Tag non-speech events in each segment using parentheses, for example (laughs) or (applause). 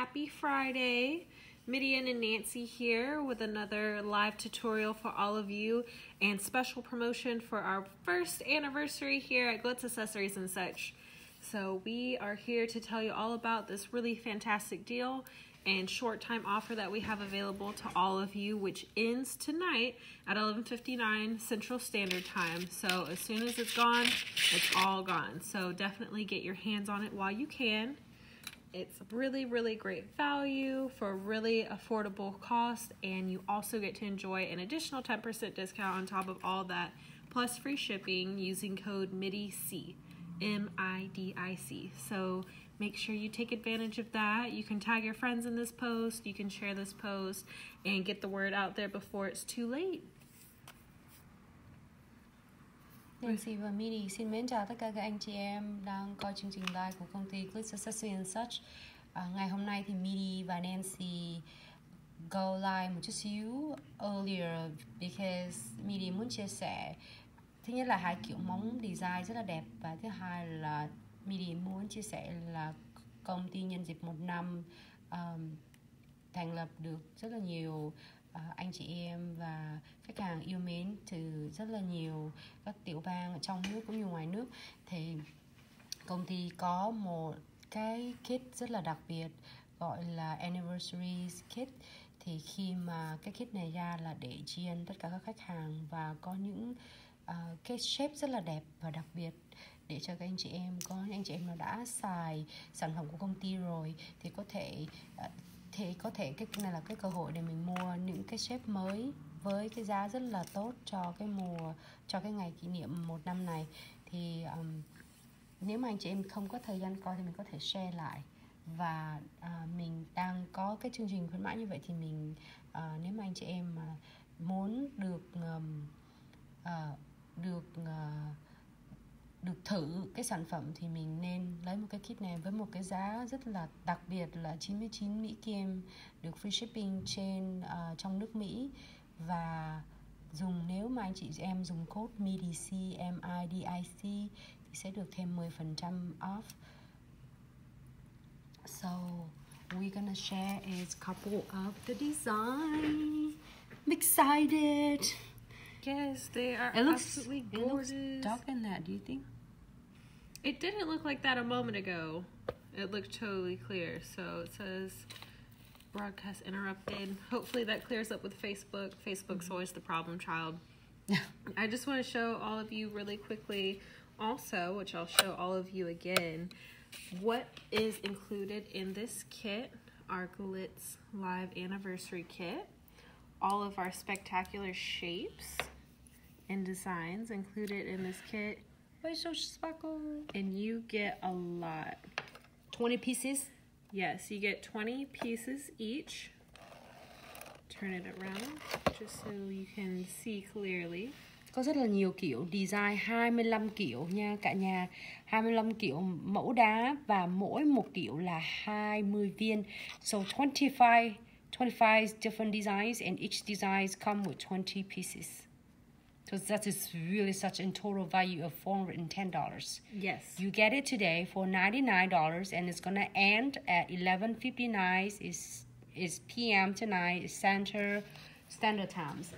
happy Friday. Midian and Nancy here with another live tutorial for all of you and special promotion for our first anniversary here at Glitz Accessories and such. So we are here to tell you all about this really fantastic deal and short time offer that we have available to all of you which ends tonight at 11:59 Central Standard Time. So as soon as it's gone, it's all gone. So definitely get your hands on it while you can. It's really really great value for a really affordable cost and you also get to enjoy an additional 10% discount on top of all that plus free shipping using code MIDIC. M I D I C. So make sure you take advantage of that. You can tag your friends in this post, you can share this post, and get the word out there before it's too late. Nancy và Midi xin mến chào tất cả các anh chị em đang coi chương trình live của công ty Glitz Accessories and Such. À, ngày hôm nay thì Midi và Nancy go live một chút xíu earlier because Midi muốn chia sẻ thứ nhất là hai kiểu móng design rất là đẹp và thứ hai là Midi muốn chia sẻ là công ty nhân dịp một năm um, thành lập được rất là nhiều uh, anh chị em và khách hàng yêu mến rất là nhiều các tiểu bang ở trong nước cũng như ngoài nước. Thì công ty có một cái kit rất là đặc biệt gọi là anniversary kit. Thì khi mà cái kit này ra là để tri ân tất cả các khách hàng và có những uh, cái shape rất là đẹp và đặc biệt để cho các anh chị em có những anh chị em nào đã xài sản phẩm của công ty rồi thì có thể uh, thì có thể cái này là cái cơ hội để mình mua những cái shape mới với cái giá rất là tốt cho cái mùa cho cái ngày kỷ niệm một năm này. Thì um, nếu mà anh chị em không có thời gian coi thì mình có thể share lại. Và uh, mình đang có cái chương trình khuyến mãi như vậy thì mình uh, nếu mà anh chị em mà muốn được um, uh, được uh, được thử cái sản phẩm thì mình nên lấy một cái kit này với một cái giá rất là đặc biệt là 99 Mỹ Kim được free shipping trên uh, trong nước Mỹ. Và dùng nếu mà anh chị em dùng code MIDIC MIDIC thì sẽ được thêm 10% off. So we're gonna share a couple of the design. I'm excited. Yes, they are it looks absolutely it looks dark in that do you think? It didn't look like that a moment ago. It looked totally clear. So it says broadcast interrupted. Hopefully that clears up with Facebook. Facebook's Mm-hmm. always the problem child. I just want to show all of you really quickly also, which I'll show all of you again, what is included in this kit, our Glitz Live Anniversary Kit. All of our spectacular shapes and designs included in this kit. Why so sparkle And you get a lot. 20 pieces Yes, you get 20 pieces each. Turn it around just so you can see clearly. Có rất là nhiều kiểu design 25 kiểu nha cả nhà 25 kiểu mẫu đá và mỗi một kiểu là 20 viên So 25 25 different designs and each design come with 20 pieces So that is really such a total value of $410 Yes. You get it today for $99 and it's gonna end at 11.59 is is PM tonight center standard times.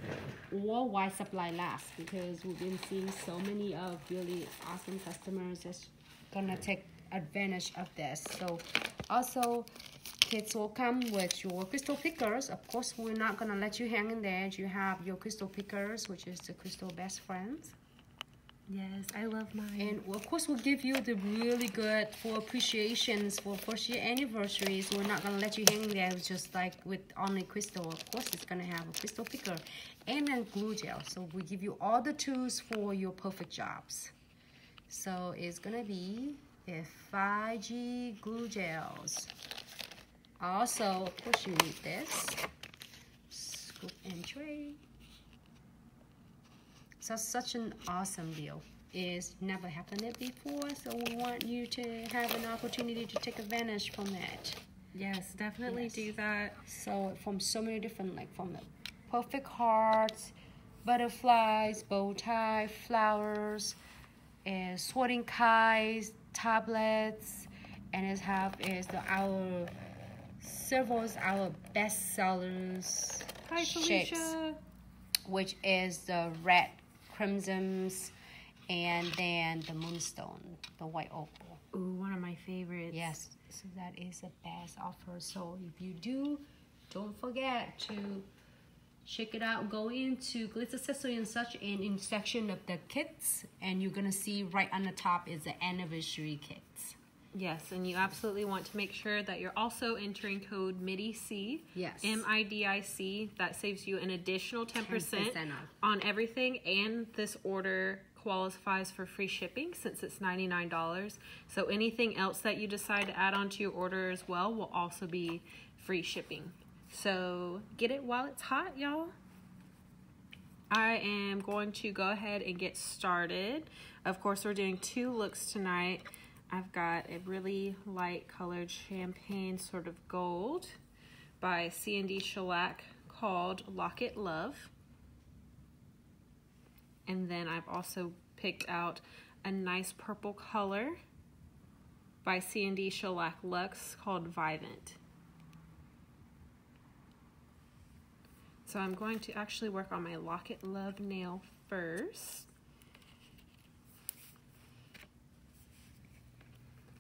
Or why supply lasts because we've been seeing so many of really awesome customers that's gonna take advantage of this. So also kits will come with your crystal pickers of course we're not gonna let you hang in there you have your crystal pickers which is the crystal best friends Yes, I love mine. and of course, we'll give you the really good for appreciations for first year anniversaries. We're not gonna let you hang there just like with only crystal. Of course, it's gonna have a crystal picker and then glue gel. So we give you all the tools for your perfect jobs. So it's gonna be the 5G glue gels. Also, of course, you need this scoop and tray. So such an awesome deal. It's never happened it before, so we want you to have an opportunity to take advantage from that. yes, definitely Yes. do that. So from so many different, like from the perfect hearts, butterflies, bow tie, flowers, and sorting kites, tablets, and it have is the our several our best sellers Hi, Felicia. which is the red crimsons and then the moonstone, the white opal. Ooh, one of my favorites. Yes, so that is the best offer. So if you do, don't forget to check it out. Go into Glitz Accessory and such and in section of the kits and you're gonna see right on the top is the anniversary kits. Yes, and you absolutely want to make sure that you're also entering code MIDIC. Yes. M I D I C. That saves you an additional 10%, 10% off. on everything, and this order qualifies for free shipping since it's $99. So anything else that you decide to add onto your order as well will also be free shipping. So get it while it's hot, y'all. I am going to go ahead and get started. Of course, we're doing two looks tonight. I've got a really light colored champagne sort of gold by CND Shellac called Locket Love. And then I've also picked out a nice purple color by CND Shellac Luxe called Vivant. So I'm going to actually work on my Locket Love nail first.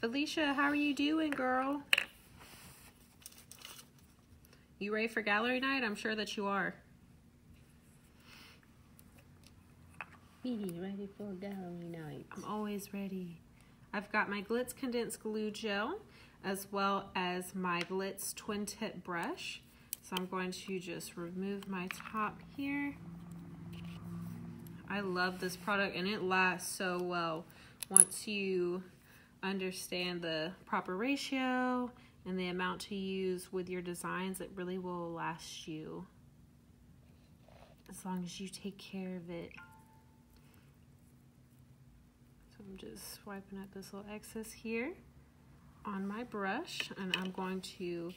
Felicia, how are you doing, girl? You ready for gallery night? I'm sure that you are. Midi, ready for gallery night. I'm always ready. I've got my Glitz condensed glue gel as well as my Glitz twin tip brush. So I'm going to just remove my top here. I love this product and it lasts so well once you understand the proper ratio and the amount to use with your designs, it really will last you as long as you take care of it. So I'm just wiping out this little excess here on my brush and I'm going to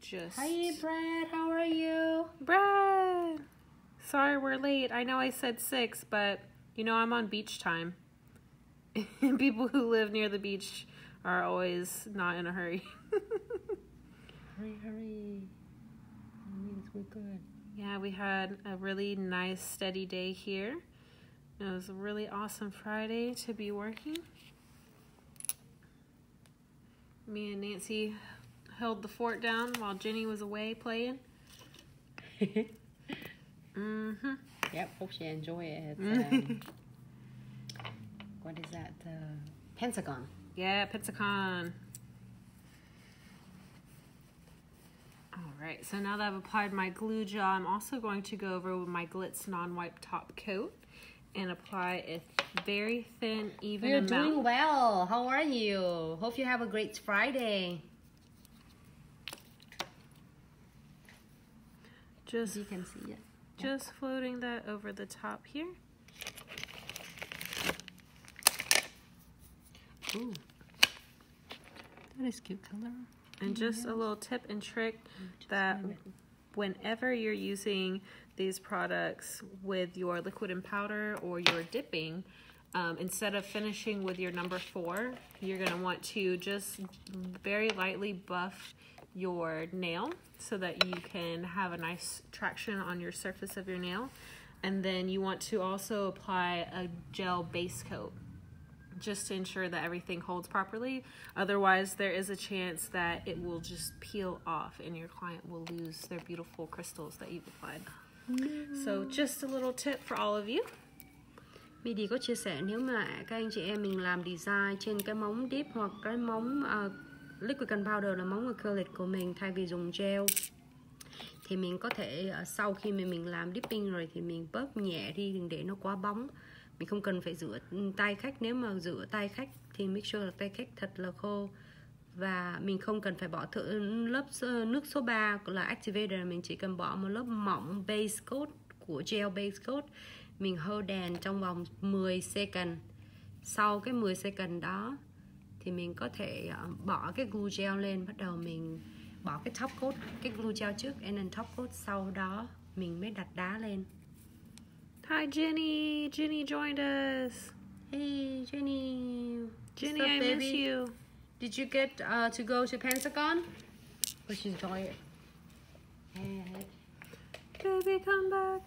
just... Hi, Brad. How are you? Brad! Sorry we're late. I know I said six, but you know I'm on beach time. (laughs) People who live near the beach are always not in a hurry. Hurry, hurry. We're good. yeah, we had a really nice steady day here. It was a really awesome Friday to be working. Me and Nancy held the fort down while Jenny was away playing. (laughs) Mm-hmm. Yep, hope you enjoy it. Um, (laughs) what is that? The Pentagon. Yeah, Pentagon. All right, so now that I've applied my glue gel, I'm also going to go over with my Glitz non-wipe top coat and apply a very thin, even You're amount. doing well. How are you? Hope you have a great Friday. Just, You can see it. just floating that over the top here. Ooh. That is cute color. And just a little tip and trick that whenever you're using these products with your liquid and powder or your dipping, um, instead of finishing with your number four, you're going to want to just very lightly buff your nail so that you can have a nice traction on your surface of your nail. And then you want to also apply a gel base coat just to ensure that everything holds properly. Otherwise, there is a chance that it will just peel off and your client will lose their beautiful crystals that you've applied. So, just a little tip for all of you. Midi có chia sẻ nếu mà các anh chị em mình làm design trên cái móng dip hoặc cái móng uh, liquid gunpowder là móng acrylic của mình thay vì dùng gel thì mình có thể uh, sau khi mà mình làm dipping rồi thì mình bóp nhẹ đi đừng để nó quá bóng mình không cần phải rửa tay khách. Nếu mà rửa tay khách thì make sure là tay khách thật là khô. Và mình không cần phải bỏ thử lớp nước số 3 là activator. Mình chỉ cần bỏ một lớp mỏng base coat của gel base coat. Mình hơ đèn trong vòng 10 second. Sau cái 10 second đó thì mình có thể ờ, bỏ cái glue gel lên. Bắt đầu mình bỏ cái top coat, cái glue gel trước and then top coat. Sau đó mình mới đặt đá lên. Hi, Jenny. Jenny joined us. hey Jenny Jenny, up, I miss you. did you get uh, to go to Pentagon But she's tired. And Baby, come back.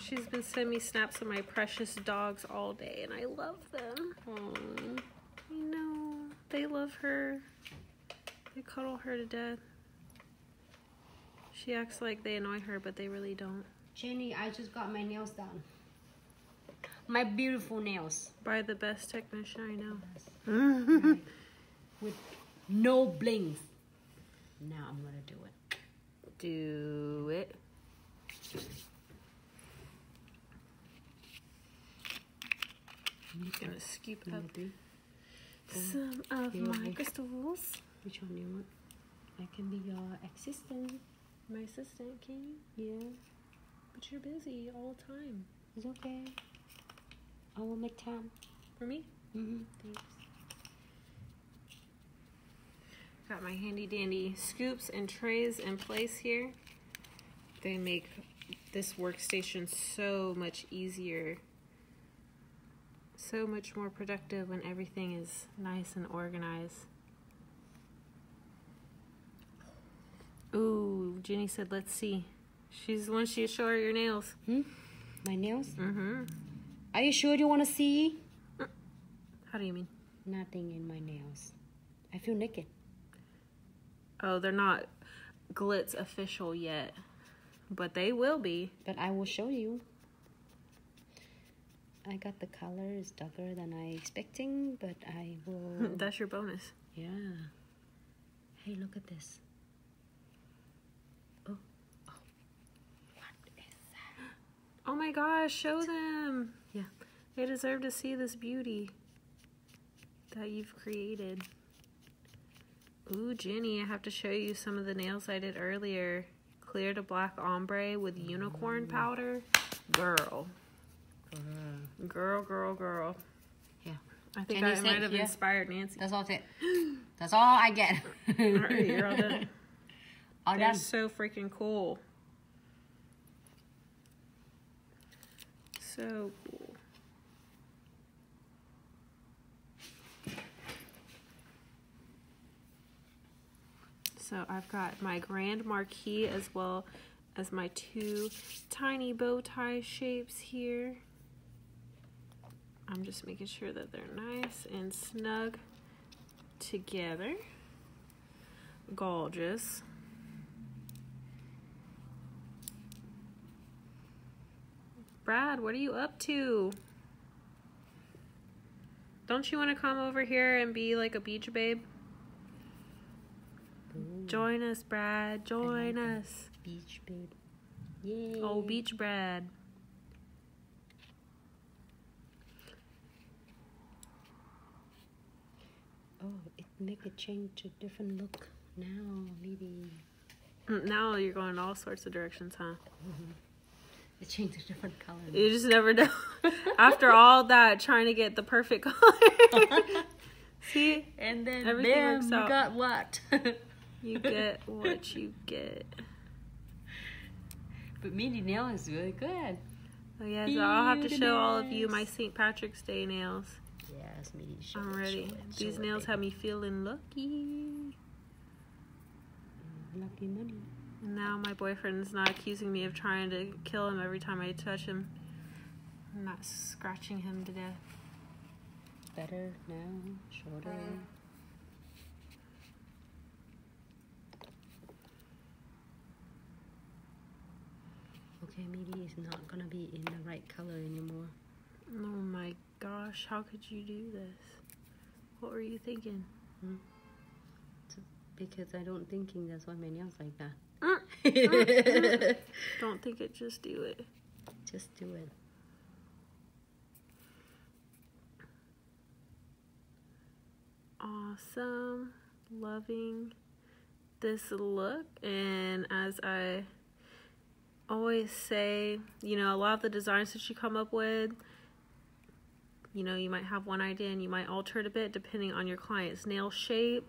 She's been sending me snaps of my precious dogs all day, and I love them. Aw. I know. They love her. They cuddle her to death. She acts like they annoy her, but they really don't. Jenny, I just got my nails done. My beautiful nails. By the best technician I know. Right. (laughs) With no blings. Now I'm gonna do it. Do it. I'm gonna scoop up some of my crystals. Which one do you want? I can be your assistant. My assistant, can you? Yeah, But you're busy all the time. it's okay. I will make time. For me? Mm-hmm. Thanks. Got my handy dandy scoops and trays in place here. They make this workstation so much easier, so much more productive when everything is nice and organized. Ooh, Jenny said, let's see. She's wants you to show her your nails. Hmm? My nails? Mm-hmm. Are you sure you want to see? How do you mean? Nothing in my nails. I feel naked. Oh, they're not Glitz official yet, but they will be. But I will show you. I got the color is darker than I expecting, but I will. (laughs) That's your bonus. yeah. Hey, look at this. Oh, oh. What is that? Oh my gosh, show them. Yeah. They deserve to see this beauty that you've created. Ooh, Jenny, I have to show you some of the nails I did earlier. Clear to black ombre with unicorn mm. powder. Girl. Girl, girl, girl. Yeah. I think you I might have yeah. inspired Nancy. That's all it. (gasps) That's all I get. Alright, you're all done. (laughs) All They're done. so freaking cool. So cool. So I've got my grand marquee as well as my two tiny bow tie shapes here. I'm just making sure that they're nice and snug together. Gorgeous. Brad, what are you up to? Don't you want to come over here and be like a beach babe? Ooh, Join us, Brad. Join that. us. beach babe. Yay. Oh, beach Brad. Oh, it make a change to different look now. Maybe Mm, Now you're going all sorts of directions, huh? It changed to different color. You just never know. (laughs) After all that, trying to get the perfect (laughs) color. (laughs) See? and then Everything bam, works you got what? You get what you get. but mini nail is really good. Oh, yeah, so I'll have to show all of you my St. Patrick's Day nails. Yes, mini. Show I'm ready. These it, nails baby. have me feeling lucky. lucky money. And now my boyfriend's not accusing me of trying to kill him every time I touch him. I'm not scratching him to death. Better now, shorter. Okay, maybe it's not gonna be in the right color anymore. Oh my gosh, how could you do this? What were you thinking? Hmm? Because I don't thinking that's why my nails like that. (laughs) Don't think it, just do it. Just do it. Awesome. Loving this look. And as I always say, you know, a lot of the designs that you come up with, you know, you might have one idea and you might alter it a bit depending on your client's nail shape,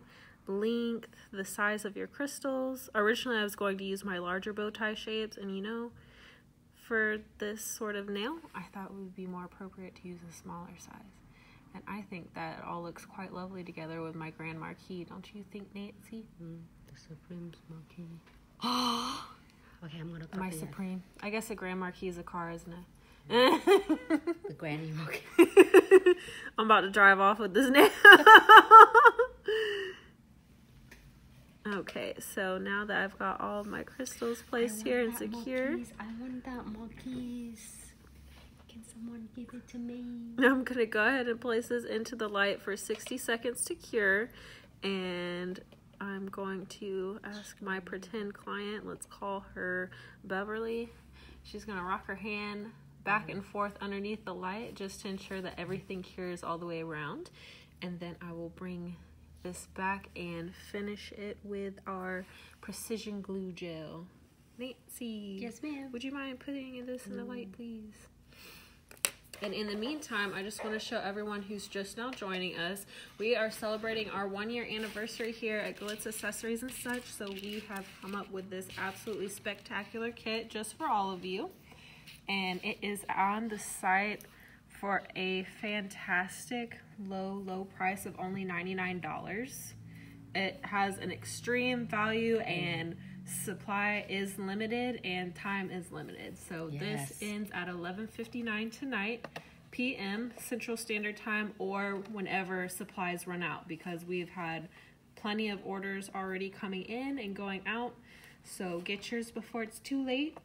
length, the size of your crystals. Originally, I was going to use my larger bow tie shapes, and you know, for this sort of nail, I thought it would be more appropriate to use a smaller size. And I think that all looks quite lovely together with my Grand Marquis, don't you think, Nancy? Mm, the Supreme Smoky. Oh, (gasps) Okay, I'm gonna my that. Supreme. I guess a Grand Marquis is a car, isn't it? The Granny Smoky. (laughs) I'm about to drive off with this (laughs) now. Okay, so now that I've got all of my crystals placed here and secure, I want that monkeys. Can someone give it to me? I'm gonna go ahead and place this into the light for 60 seconds to cure. And I'm going to ask my pretend client, let's call her Beverly. She's gonna rock her hand back and forth underneath the light just to ensure that everything cures all the way around. And then I will bring this back and finish it with our precision glue gel. Nancy. Yes, ma'am. Would you mind putting this in the mm. light, please? And in the meantime, I just want to show everyone who's just now joining us. We are celebrating our one year anniversary here at Glitz Accessories and such. So we have come up with this absolutely spectacular kit just for all of you. And it is on the site for a fantastic low, low price of only $99. It has an extreme value mm. and supply is limited and time is limited. So Yes. this ends at 11:59 tonight p.m. Central Standard Time or whenever supplies run out because we've had plenty of orders already coming in and going out. So get yours before it's too late.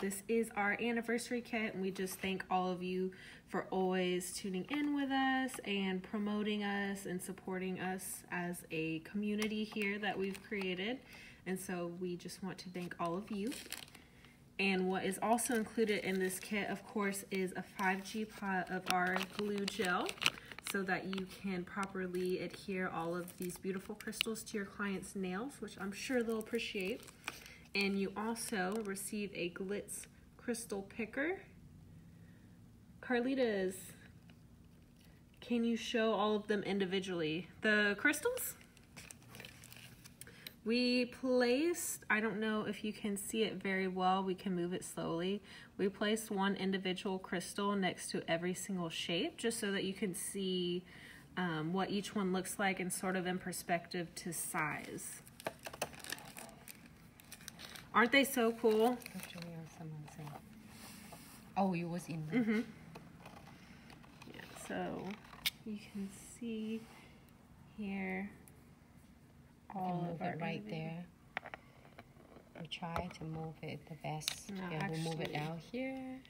This is our anniversary kit, and we just thank all of you for always tuning in with us and promoting us and supporting us as a community here that we've created. And so we just want to thank all of you. And what is also included in this kit, of course, is a 5G pot of our glue gel so that you can properly adhere all of these beautiful crystals to your client's nails, which I'm sure they'll appreciate. And you also receive a Glitz crystal picker. Carlitas, can you show all of them individually? The crystals? We placed, I don't know if you can see it very well, we can move it slowly. We placed one individual crystal next to every single shape just so that you can see um, what each one looks like and sort of in perspective to size. Aren't they so cool? Actually, or someone say. Oh, it was in. The, Mm-hmm. Yeah, so you can see here all move of it right individual- there. We try to move it the best. No, yeah, we'll move it actually- down here.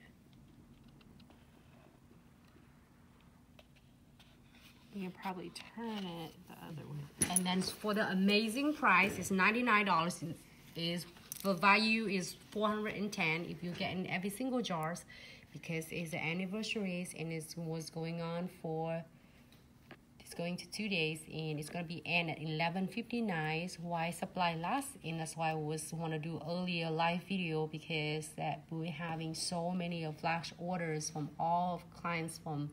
You can probably turn it the other way. And then for the amazing price, it's ninety nine dollars. Is the value is four hundred and ten if you get in every single jars, because it's the anniversaries and it was going on for. It's going to two days and it's gonna be end at eleven fifty nine. Why supply last and that's why I was want to do earlier live video because that we're having so many of flash orders from all of clients from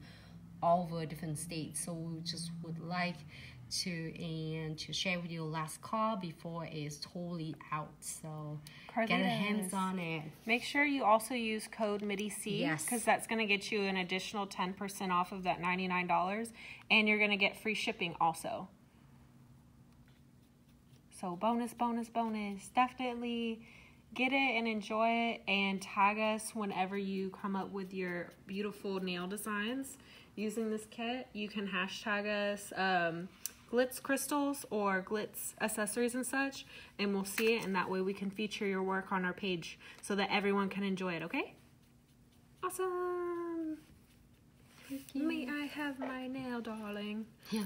all over different states. So we just would like to and to share with you last call before it's totally out. So get your hands on it. Make sure you also use code MIDI-C because that's going to get you an additional 10% off of that $99 and you're going to get free shipping also. So bonus, bonus, bonus. Definitely get it and enjoy it and tag us whenever you come up with your beautiful nail designs using this kit. You can hashtag us um, glitz crystals or glitz accessories and such and we'll see it and that way we can feature your work on our page so that everyone can enjoy it, okay? Awesome. May I have my nail, darling? Yeah.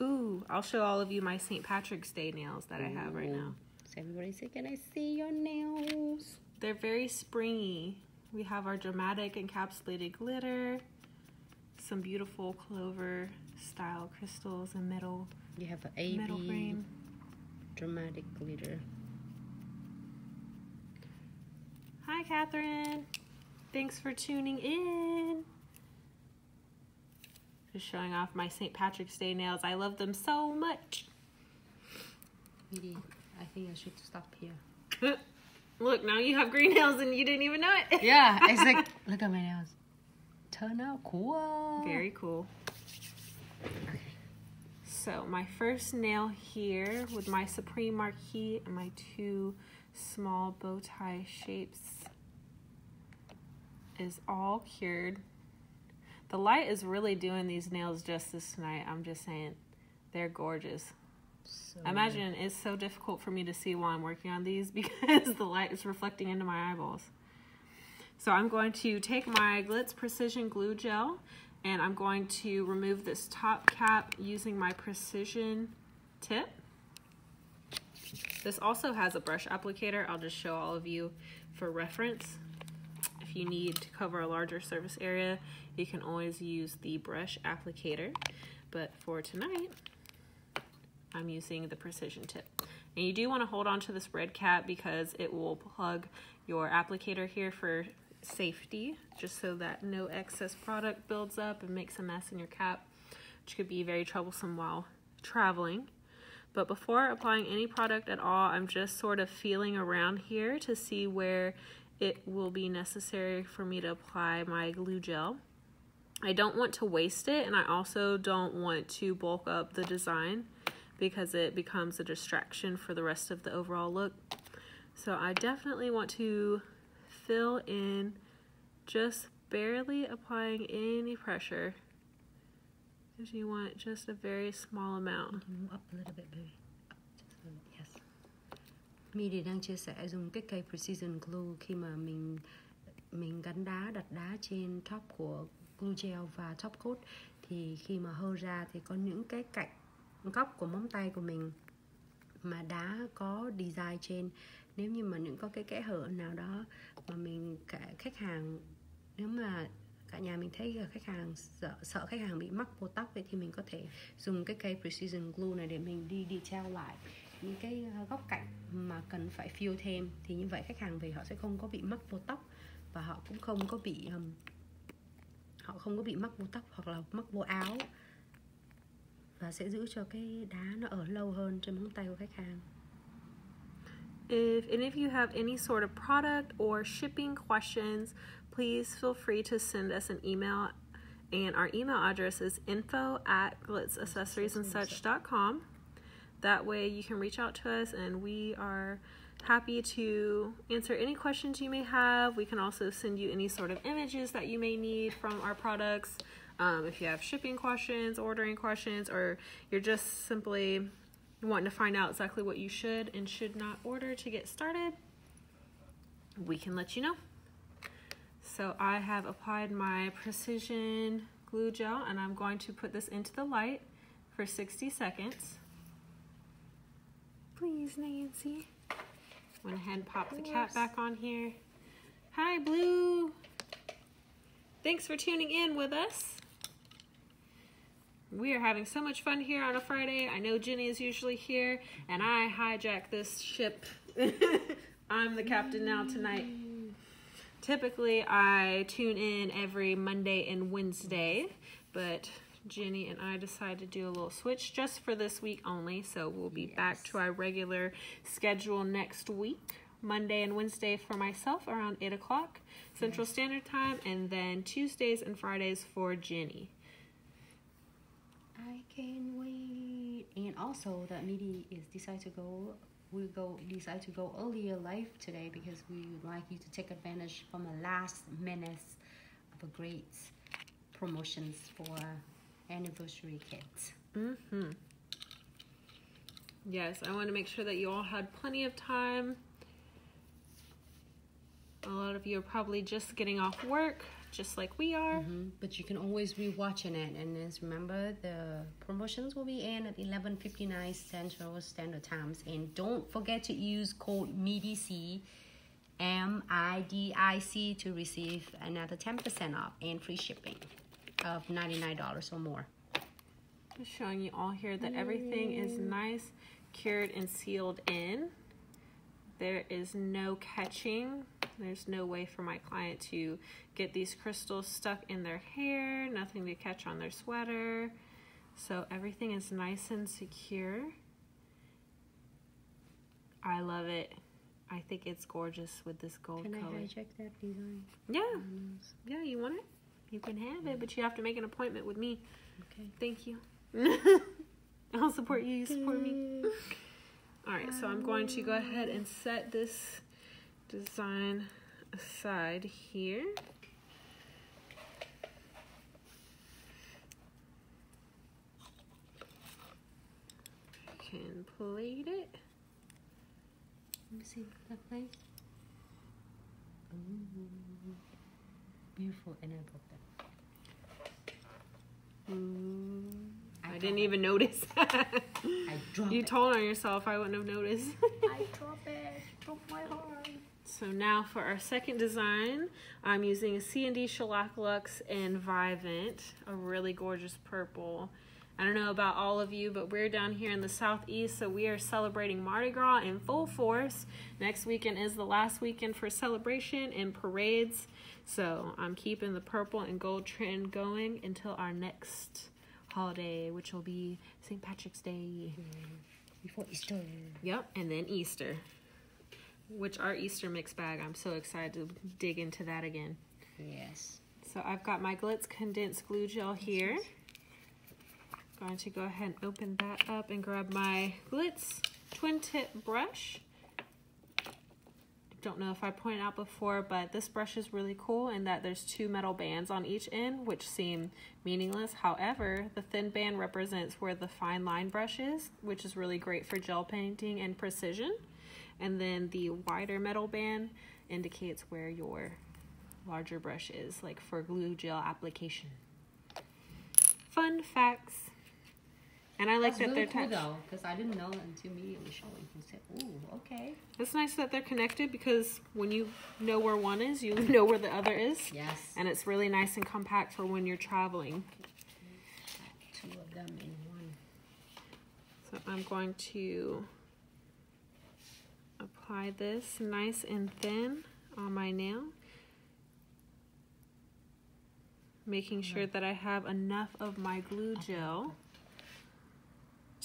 Ooh, I'll show all of you my St. Patrick's Day nails that I have right now. So everybody say, Can I see your nails? They're very springy. We have our dramatic encapsulated glitter, some beautiful clover style crystals and metal You have an metal AB frame. dramatic glitter. Hi, Catherine. Thanks for tuning in. Just showing off my St. Patrick's Day nails. I love them so much. I think I should stop here. (laughs) Look, now you have green nails and you didn't even know it. Yeah, it's like (laughs) look at my nails. turn out cool. Very cool. So my first nail here with my Supreme Marquee and my two small bow tie shapes is all cured. The light is really doing these nails justice tonight. I'm just saying, they're gorgeous. So, I imagine it's so difficult for me to see while I'm working on these (laughs) because the light is reflecting into my eyeballs. So I'm going to take my Glitz Precision Glue Gel and I'm going to remove this top cap using my precision tip. This also has a brush applicator. I'll just show all of you for reference. If you need to cover a larger surface area, you can always use the brush applicator. But for tonight, I'm using the precision tip. And you do want to hold on to this red cap because it will plug your applicator here for safety, just so that no excess product builds up and makes a mess in your cap, which could be very troublesome while traveling. But before applying any product at all, I'm just sort of feeling around here to see where it will be necessary for me to apply my glue gel. I don't want to waste it and I also don't want to bulk up the design because it becomes a distraction for the rest of the overall look. So I definitely want to fill in just barely applying any pressure because you want just a very small amount. up a little bit, baby. Yes. Midi đang chia sẻ dùng cái cây Precision Glue khi mà mình mình gắn đá đặt đá trên top của glue gel và top coat thì khi mà hơ ra thì có những cái cạnh góc của móng tay của mình mà đá có design trên nếu như mà những có cái kẽ hở nào đó mà mình cả khách hàng nếu mà cả nhà mình thấy là khách hàng sợ, sợ khách hàng bị mắc vô tóc vậy thì mình có thể dùng cái cây precision glue này để mình đi detail lại những cái ờ, góc cạnh mà cần phải fill thêm thì như vậy khách hàng về họ sẽ không có bị mắc vô tóc và họ cũng không có bị um, họ không có bị mắc vô tóc hoặc là mắc vô áo và sẽ giữ cho cái đá nó ở lâu hơn trên móng tay của khách hàng. If any of you have any sort of product or shipping questions, please feel free to send us an email. And our email address is info at glitzaccessoriesandsuch.com. That way you can reach out to us and we are happy to answer any questions you may have. We can also send you any sort of images that you may need from our products. Um, if you have shipping questions, ordering questions, or you're just simply wanting to find out exactly what you should and should not order to get started, we can let you know. So I have applied my precision glue gel and I'm going to put this into the light for 60 seconds. Please, Nancy. Went ahead and popped the cap back on here. Hi, Blue. Thanks for tuning in with us. We are having so much fun here on a Friday. I know Jenny is usually here, and I hijack this ship. (laughs) I'm the captain now tonight. Typically, I tune in every Monday and Wednesday, but Jenny and I decided to do a little switch just for this week only. So we'll be back to our regular schedule next week. Monday and Wednesday for myself around 8 o'clock Central Standard Time, and then Tuesdays and Fridays for Jenny. I can't wait. And also that meeting is decide to go we go decide to go earlier live today because we would like you to take advantage from the last minutes of a great promotions for anniversary kits. Mm-hmm. Yes, I want to make sure that you all had plenty of time. A lot of you are probably just getting off work, just like we are. Mhm. But you can always be watching it, and just remember the promotions will be in at eleven fifty nine Central Standard Times. And don't forget to use code MIDIC, M I D I C, to receive another ten percent off and free shipping of ninety nine dollars or more. Just showing you all here that everything is nice, cured, and sealed in. There is no catching. There's no way for my client to get these crystals stuck in their hair, nothing to catch on their sweater. So everything is nice and secure. I love it. I think it's gorgeous with this gold Can I color. hijack that design? Yeah, oh, yeah, you want it? You can have it, but you have to make an appointment with me. Okay. Thank you. (laughs) (laughs) I'll support you. You support me. All right, so I'm going to go ahead and set this design aside here. Can plate it. Let me see that place. Ooh. Beautiful, and I broke that. Ooh, I, didn't even notice. (laughs) I dropped you told on yourself. I wouldn't have noticed. I dropped it. Broke my heart. So now for our second design, I'm using a CND Shellac Luxe in Vivant, a really gorgeous purple. I don't know about all of you, but we're down here in the southeast, so we are celebrating Mardi Gras in full force. Next weekend is the last weekend for celebration and parades, so I'm keeping the purple and gold trend going until our next holiday, which will be St. Patrick's Day. Mm-hmm. Before Easter. Yep, and then Easter. Which our Easter mix bag, I'm so excited to dig into that again. Yes. So I've got my Glitz condensed glue gel here. Going to go ahead and open that up and grab my Glitz twin tip brush. Don't know if I pointed out before, but this brush is really cool in that there's two metal bands on each end, which seem meaningless. However, the thin band represents where the fine line brush is, which is really great for gel painting and precision. And then the wider metal band indicates where your larger brush is, like for glue gel application. Fun facts. And I like That's that really they're cool though, because I didn't know until me was showing. He said, "Ooh, okay." It's nice that they're connected because when you know where one is, you (laughs) know where the other is. Yes. And it's really nice and compact for when you're traveling. Two of them in one. So I'm going to apply this nice and thin on my nail. Making uh-huh. sure that I have enough of my glue gel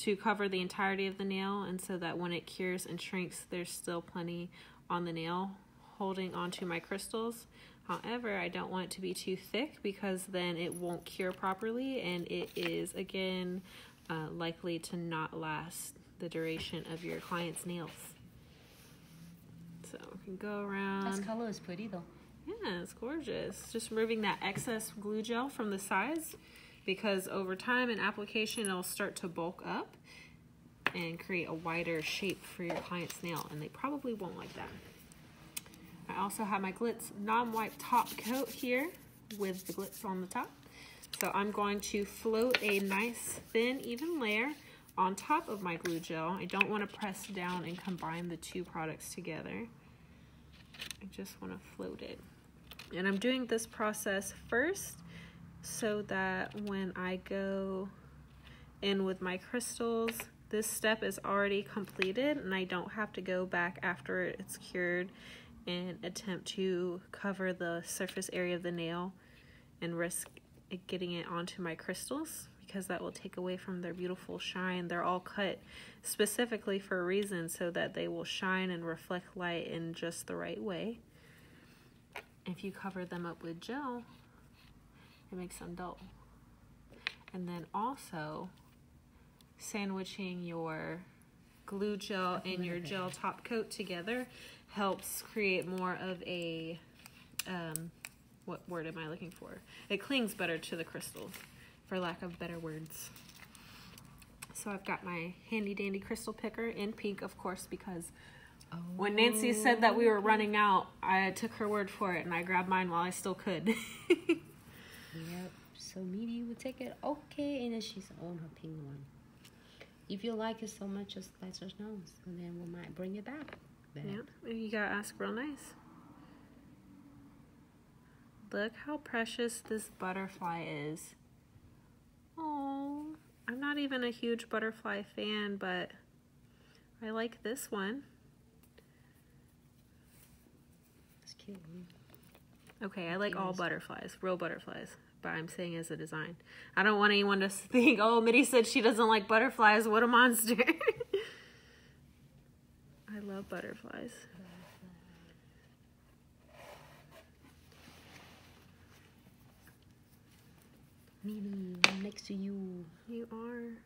to cover the entirety of the nail and so that when it cures and shrinks there's still plenty on the nail holding onto my crystals. However, I don't want it to be too thick because then it won't cure properly and it is again uh, likely to not last the duration of your client's nails. So we can go around. This color is pretty though. Yeah, it's gorgeous. Just removing that excess glue gel from the sides because over time in application it'll start to bulk up and create a wider shape for your client's nail and they probably won't like that. I also have my Glitz non-wipe top coat here with the glitz on the top. So I'm going to float a nice thin even layer on top of my glue gel. I don't want to press down and combine the two products together. I just want to float it. And I'm doing this process first so that when I go in with my crystals, this step is already completed and I don't have to go back after it's cured and attempt to cover the surface area of the nail and risk it getting it onto my crystals because that will take away from their beautiful shine. They're all cut specifically for a reason so that they will shine and reflect light in just the right way. If you cover them up with gel, it makes them dull. And then also sandwiching your glue gel and your gel top coat together helps create more of a um, what word am I looking for? It clings better to the crystals, for lack of better words. So I've got my handy dandy crystal picker in pink, of course, because when Nancy said that we were running out, I took her word for it and I grabbed mine while I still could. (laughs) So Midi would take it okay, and then she's on her pink one. If you like it so much, just let us know, and then we might bring it back. back. Yep, you gotta ask real nice. Look how precious this butterfly is. Oh, I'm not even a huge butterfly fan, but I like this one. It's cute. Okay, I like all butterflies, real butterflies, but I'm saying as a design. I don't want anyone to (laughs) think, oh, Midi said she doesn't like butterflies. What a monster. (laughs) I love butterflies. Mimi, I'm next to you. You are.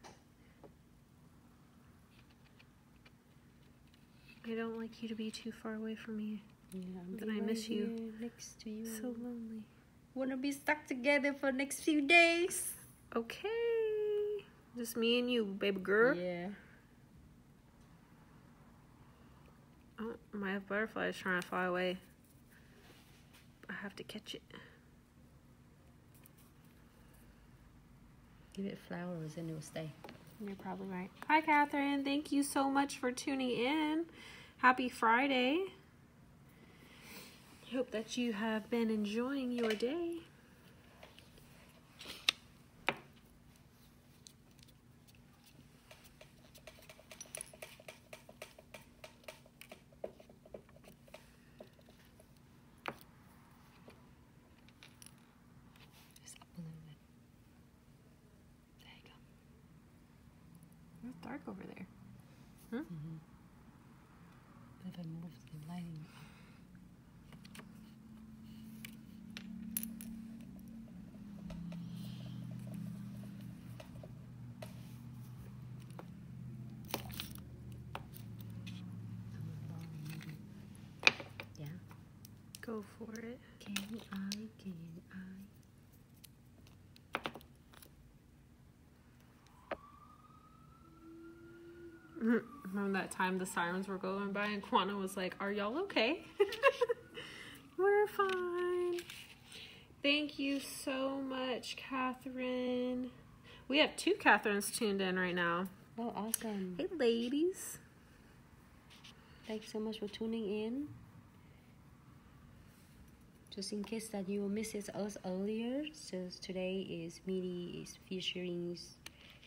I don't like you to be too far away from me. Yeah, I'm Then I right miss you. Next to you. So lonely. Wanna be stuck together for the next few days? Okay. Just me and you, baby girl. Yeah. Oh, my butterfly is trying to fly away. I have to catch it. Give it flowers and it'll stay. You're probably right. Hi, Catherine. Thank you so much for tuning in. Happy Friday. Hope that you have been enjoying your day. Just up a little bit. There you go. It's dark over there. Mm-hmm. But if I move the lighting Yeah. Go for it. Can I? Can I? (laughs) Remember that time the sirens were going by and Quana was like, Are y'all okay? (laughs) we're fine. Thank you so much, Catherine. We have two Catherines tuned in right now. Oh, awesome. Hey, ladies. Thanks so much for tuning in. Just in case that you missed us earlier, so today is Midi is featuring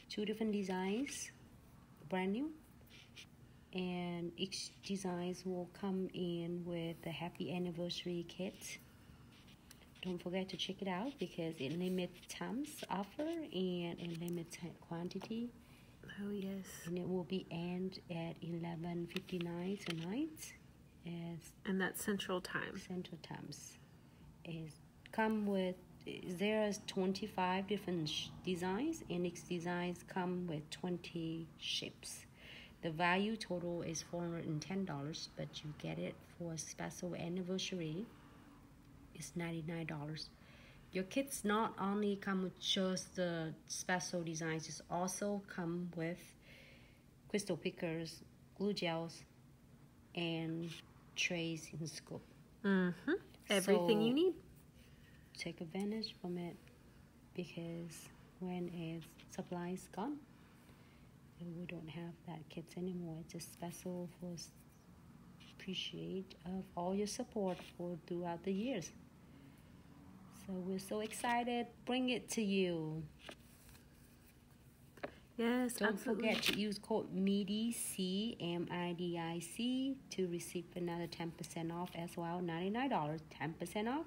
two different designs, brand new, and each designs will come in with the happy anniversary kit. Don't forget to check it out because it limit times offer and in limited quantity Oh, yes. and it will be end at 11:59 tonight as And that's Central Time. Central Times is come with there's 25 different designs and each designs come with 20 shapes the value total is $410 but you get it for a special anniversary it's $99 your kits not only come with just the special designs it's also come with crystal pickers glue gels and trays in scoop Mm-hmm. Everything you need. take advantage from it because when its supply is gone, we don't have that kits anymore. It's just special for appreciate of all your support for throughout the years. So we're so excited. Bring it to you. Yes, Don't absolutely. forget to use code MIDI C M I D I C to receive another ten percent off as well. Ninety nine dollars, ten percent off.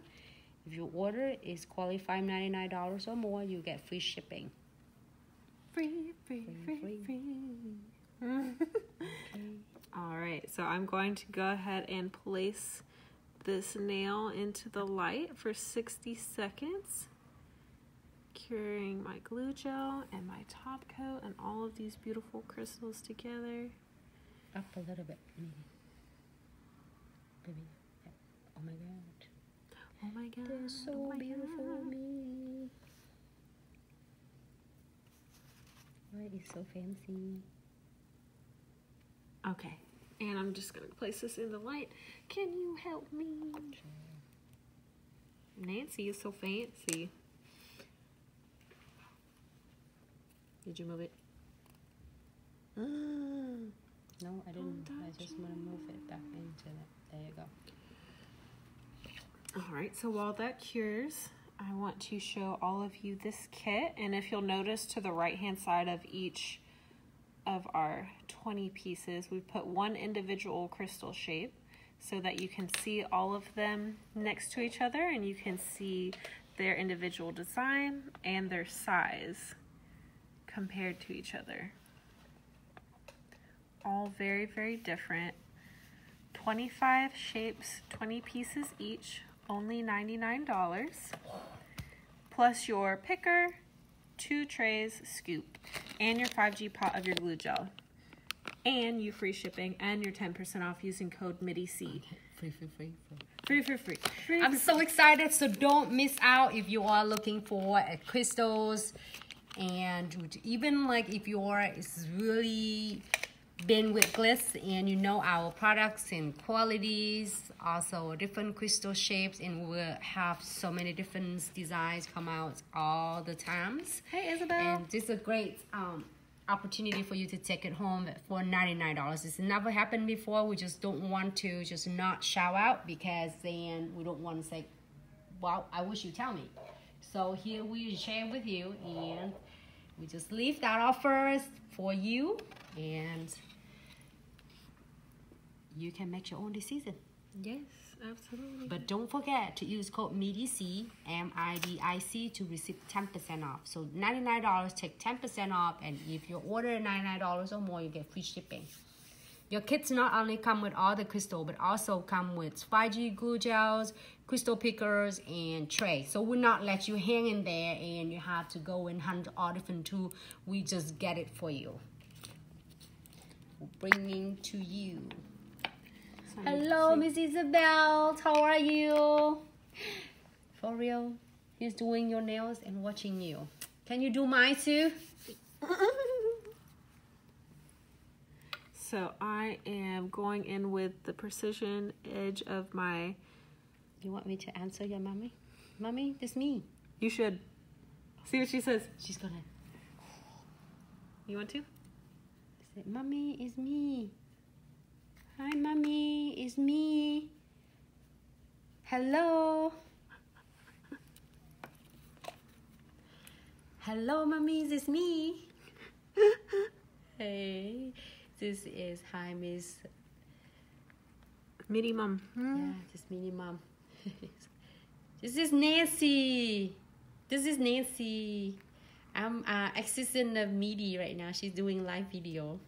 If your order is qualified ninety nine dollars or more, you get free shipping. Free, free, Free, free, free. free. (laughs) Okay. All right, so I'm going to go ahead and place this nail into the light for 60 seconds, curing my glue gel and my top coat and all of these beautiful crystals together. Up a little bit, maybe. Baby. Yep. Oh my god. Oh my god. They're so oh beautiful, God. me. Why is so fancy? Okay, and I'm just going to place this in the light. Can you help me? Nancy is so fancy. Did you move it? Mm. No, I didn't. I just want to move it back into it. There you go. All right, so while that cures, I want to show all of you this kit. And if you'll notice to the right hand side of each of our 20 pieces, we've put one individual crystal shape so that you can see all of them next to each other and you can see their individual design and their size compared to each other. All very, very different. 25 shapes, 20 pieces each, only $99. Plus your picker two trays scoop, and your 5G pot of your glue gel. And you free shipping and your 10% off using code MIDIC. Free, free, free, free. Free, free, free. free I'm so excited. So don't miss out if you are looking for crystals and even like if you are it's really been with glitz and you know our products and qualities also different crystal shapes and we'll have so many different designs come out all the times. Hey, Isabel. and this is a great um, opportunity for you to take it home for $99 it's never happened before. We just don't want to just not shout out because then we don't want to say well i wish you tell me so here we share with you and we just leave that offers for you and you can make your own decision yes, absolutely. but don't forget to use code MIDIC, M-I-D-I-C, to receive 10% off. So $99, take 10% off, and if you order $99 or more, you get free shipping. Your kits not only come with all the crystal, but also come with 5G glue gels, crystal pickers, and tray. So we'll not let you hang in there and you have to go and hunt all different tools. We just get it for you. Bringing to you. Hello, Miss Isabel. How are you? For real, he's doing your nails and watching you. Can you do mine too? (laughs) So I am going in with the precision edge of my. You want me to answer your mommy? Mommy, this me. You should see what she says. She's gonna You want to? say, Mommy, it's me. Hi, Mommy, it's me. Hello. (laughs) Hello, mummies, it's me. (laughs) hey, this is hi, Miss Midi mom. Hmm? Yeah, just mini mom. (laughs) this is Nancy. This is Nancy. I'm uh, assistant of Midi right now. She's doing live video.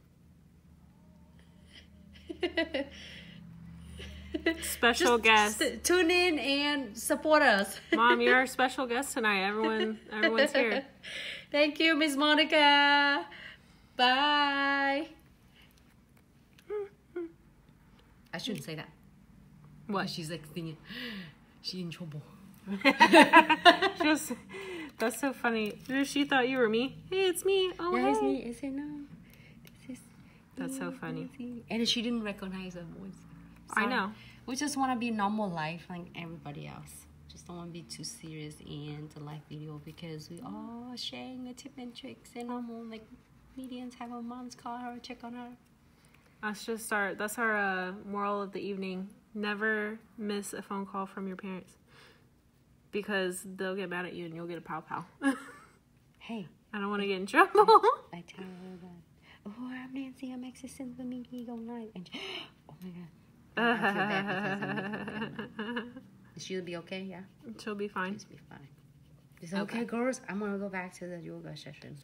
Special guest. tune in and support us. (laughs) Mom, you're our special guest tonight. Everyone, everyone's here. (laughs) Thank you, Miss Monica. Bye. I shouldn't say that. What? She's like thinking, she in trouble. (laughs) She was, that's so funny. She thought you were me. Hey, it's me. Oh, Yeah, it's me. I said no. This is That's so funny. And she didn't recognize her voice. I know. We just want to be normal life like everybody else. Just don't want to be too serious in the live video because we all sharing the tip and tricks and normal like medians have a mom's call her, check on her. That's just our. That's our uh, moral of the evening. Never miss a phone call from your parents, because they'll get mad at you and you'll get a pow pow. (laughs) Hey, I don't want to get in trouble. I tell her that. Oh, I'm Nancy. I'm assistant for me. He go live. And (gasps) oh my god. (laughs) I feel bad because I'm- (laughs) She'll be okay. Yeah. She'll be fine. She'll be fine. It's okay, girls. I'm gonna go back to the yoga session.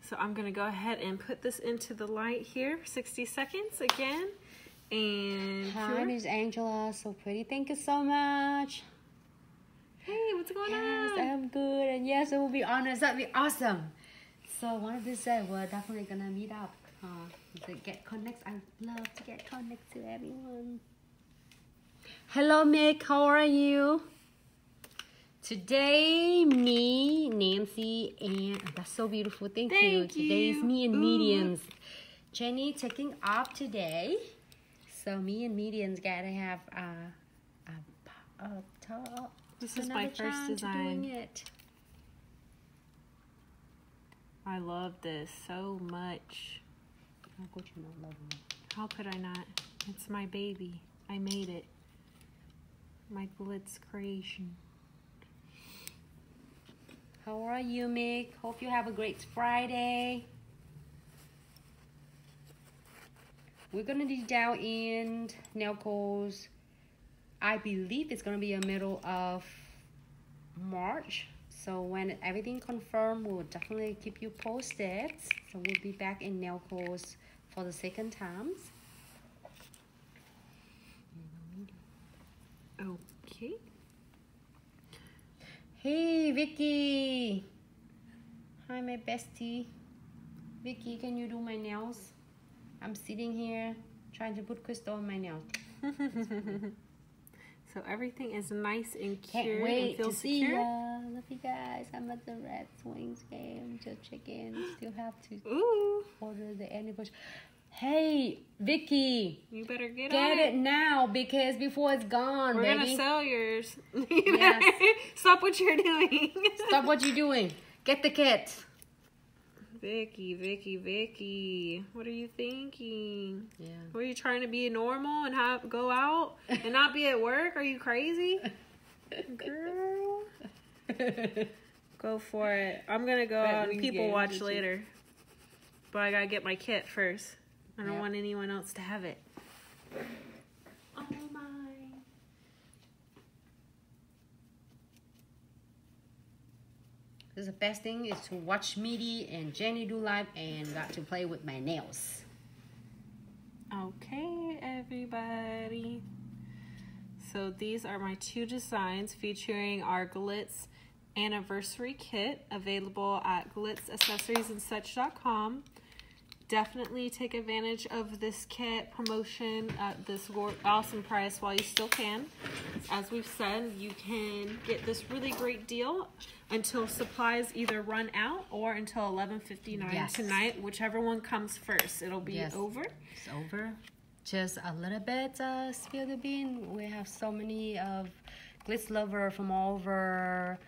So I'm gonna go ahead and put this into the light here, 60 seconds again. And Hi, here. Miss Angela. So pretty. Thank you so much. hey, what's going Yes, on? I'm good. And yes, it will be honest. That'd be awesome. So one of these days, we're definitely gonna meet up. Uh, to get connect. I would love to get connect to everyone. Hello, Mick. How are you? Today, me, Nancy, and oh, that's so beautiful. Thank, you. Thank Today's you. me and Ooh. medians. Jenny taking off today, so me and medians gotta have uh, a, a talk. This is my first design. Doing it. I love this so much. How could you not love me? How could I not? It's my baby. I made it. My Glitz creation. How are you, Mick? Hope you have a great Friday. We're gonna be down in Nelco's. I believe it's gonna be a middle of March. So when everything confirmed, we'll definitely keep you posted. So we'll be back in Nelco's for the second times. Okay. Hey, Vicky. Hi, my bestie. Vicky, can you do my nails? I'm sitting here trying to put crystal on my nails. (laughs) so everything is nice and cute. Can't cured wait and feels to see secure. ya. Love you guys. I'm at the Red Wings game. Just check in. Still have to Ooh, order the anniversary. Hey, Vicky, you better get, get on it now because before it's gone, We're baby. gonna sell yours. You (laughs) Yes. Stop what you're doing. Stop what you're doing. Get the kit. Vicky, Vicky, Vicky. What are you thinking? Yeah. Were you trying to be normal and have go out and not be at work? Are you crazy? (laughs) Girl. (laughs) Go for it. I'm gonna go Red on Wings people watch did you? later. But I gotta get my kit first. I don't Yep. want anyone else to have it. The best thing is to watch Midi and Jenny do live and got to play with my nails. Okay, everybody. So these are my two designs featuring our Glitz anniversary kit available at glitzaccessoriesandsuch.com. Definitely take advantage of this kit promotion at this awesome price while you still can. As we've said, you can get this really great deal until supplies either run out or until 11:59 Yes. tonight, whichever one comes first. It'll be Yes. over. It's over. Just a little bit uh, spill the bean. We have so many of glitz lover from all over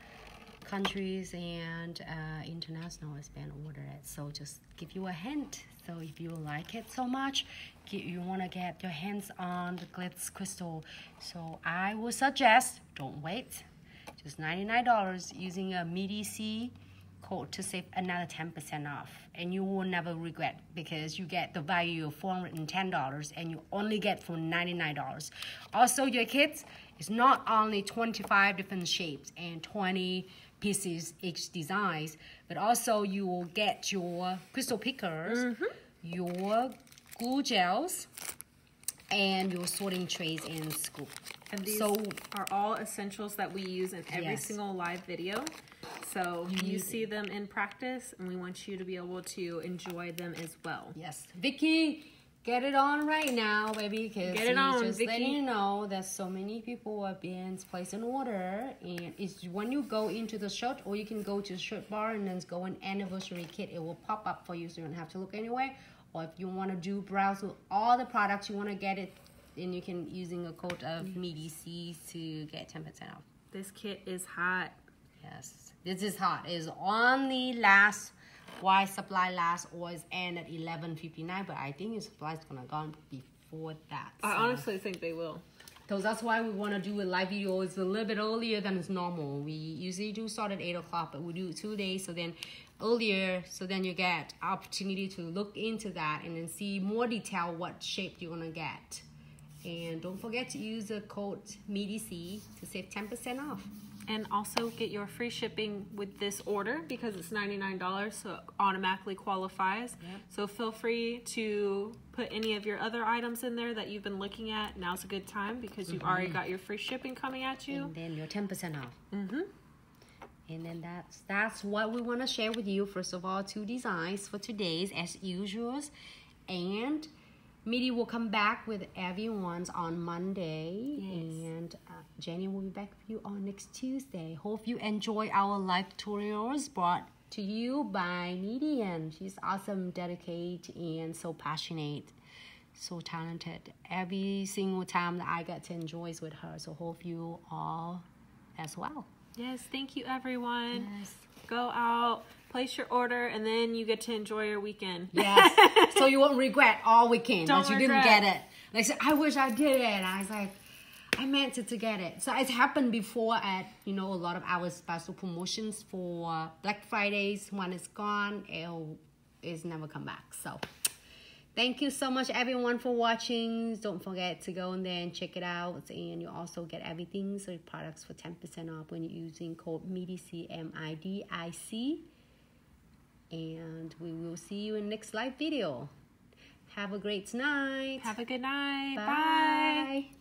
countries and uh, international has been ordered. So just give you a hint. So if you like it so much, you want to get your hands on the glitz crystal. So I would suggest don't wait. Just $99 using a MIDI-C code to save another 10% off. And you will never regret because you get the value of $410 and you only get for $99. Also, your kits is not only 25 different shapes and 20 pieces each designs, but also you will get your crystal pickers, mm-hmm. your glue gels, and your sorting trays and scoop. And these so are all essentials that we use in every Yes. single live video. So You you, see them in practice, and we want you to be able to enjoy them as well. Yes, Vicky, get it on right now, baby. Cause Get it he's on, just Vicky. letting you know that so many people have been placed an order, and it's when you go into the shop, or you can go to the shirt bar and then go an anniversary kit. It will pop up for you, so you don't have to look anywhere. Or if you want to do browse with all the products, you want to get it, and you can using a code of MIDI-C to get ten percent off. This kit is hot. Yes, this is hot. It's the last why supply last always end at eleven fifty nine, but I think your supply is gonna gone before that. I honestly think they will. so that's why we want to do a live video. It's a little bit earlier than it's normal. We usually do start at eight o'clock, but we do two days, so then earlier, so then you get opportunity to look into that and then see more detail what shape you're gonna get. And don't forget to use the code MIDI-C to save ten percent off. And also get your free shipping with this order because it's $99, so it automatically qualifies. Yep. So feel free to put any of your other items in there that you've been looking at. Now's a good time because you've already got your free shipping coming at you. and then you're 10% off. Mm-hmm. And then that's that's what we want to share with you. First of all, two designs for today's as usuals And Midi will come back with everyone's on Monday. Yes. And uh, Jenny will be back with you on next Tuesday. Hope you enjoy our live tutorials brought to you by Midian. She's awesome, dedicated, and so passionate. So talented. Every single time that I get to enjoy is with her. So hope you all as well. Yes, thank you everyone. Yes. Go out, place your order, and then you get to enjoy your weekend. Yes. so you won't (laughs) regret all weekend Don't that you didn't get it. Like, say, I wish I did it. And I was like, I meant to, to get it. So it's happened before at, you know, a lot of our special promotions for Black Fridays. When it's gone, it'll, it's never come back. So thank you so much, everyone, for watching. Don't forget to go in there and check it out. And you also get everything, so products for 10% off when you're using code MIDIC, M-I-D-I-C and we will see you in next live video. Have a great night. Have a good night. Bye. Bye.